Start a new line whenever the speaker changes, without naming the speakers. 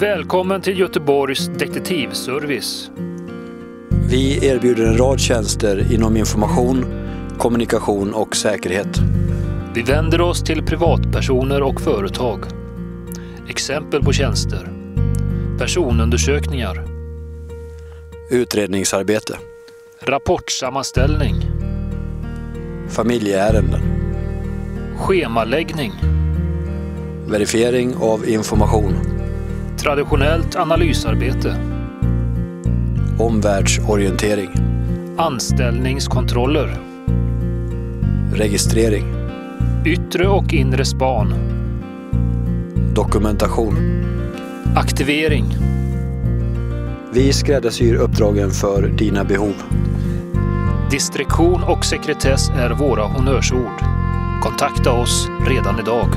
Välkommen till Göteborgs detektivservice.
Vi erbjuder en rad tjänster inom information, kommunikation och säkerhet.
Vi vänder oss till privatpersoner och företag. Exempel på tjänster. Personundersökningar.
Utredningsarbete.
Rapportsammanställning.
Familjeärenden.
Schemaläggning.
Verifiering av information.
Traditionellt analysarbete.
Omvärldsorientering.
Anställningskontroller.
Registrering.
Yttre och inre span.
Dokumentation.
Aktivering.
Vi skräddarsyr uppdragen för dina behov.
Diskretion och sekretess är våra honnörsord. Kontakta oss redan idag.